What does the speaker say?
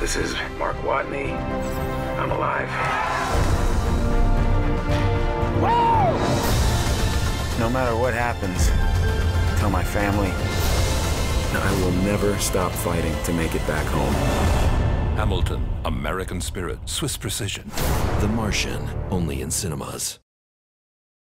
This is Mark Watney. I'm alive. No matter what happens, tell my family, I will never stop fighting to make it back home. Hamilton, American Spirit, Swiss Precision. The Martian, only in cinemas.